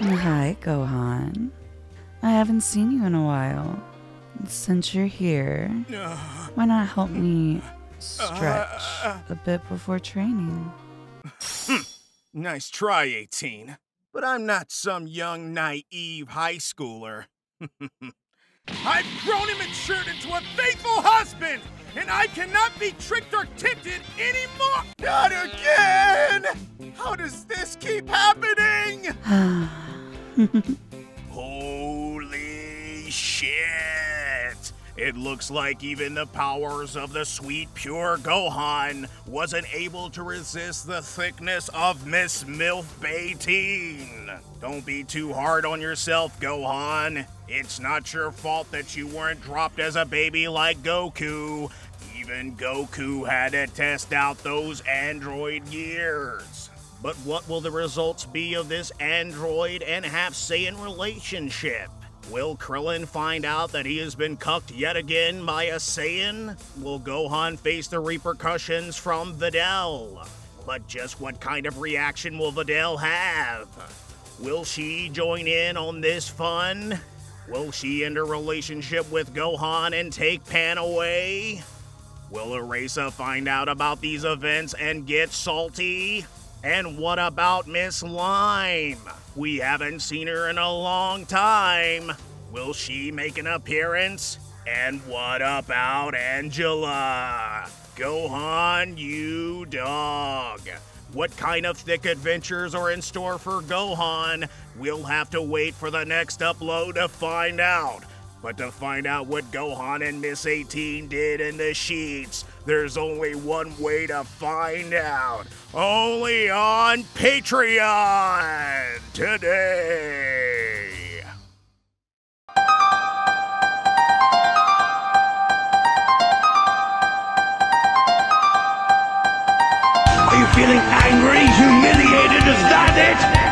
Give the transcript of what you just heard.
Hi, Gohan. I haven't seen you in a while. Since you're here, why not help me stretch a bit before training? Nice try, 18. But I'm not some young, naive high schooler. I've grown and matured into a faithful husband, and I cannot be tricked or tempted anymore! Not again! How does this keep happening? Holy shit! It looks like even the powers of the sweet, pure Gohan wasn't able to resist the thickness of Miss MILF Bayteen. Don't be too hard on yourself, Gohan. It's not your fault that you weren't dropped as a baby like Goku. Even Goku had to test out those android gears. But what will the results be of this android and half Saiyan relationship? Will Krillin find out that he has been cucked yet again by a Saiyan? Will Gohan face the repercussions from Videl? But just what kind of reaction will Videl have? Will she join in on this fun? Will she end a relationship with Gohan and take Pan away? Will Erasa find out about these events and get salty? And what about Miss Lime? We haven't seen her in a long time. Will she make an appearance? And what about Angela? Gohan, you dog. What kind of thick adventures are in store for Gohan? We'll have to wait for the next upload to find out. But to find out what Gohan and Miss 18 did in the sheets, there's only one way to find out. Only on Patreon today. Are you feeling angry, humiliated? Is that it?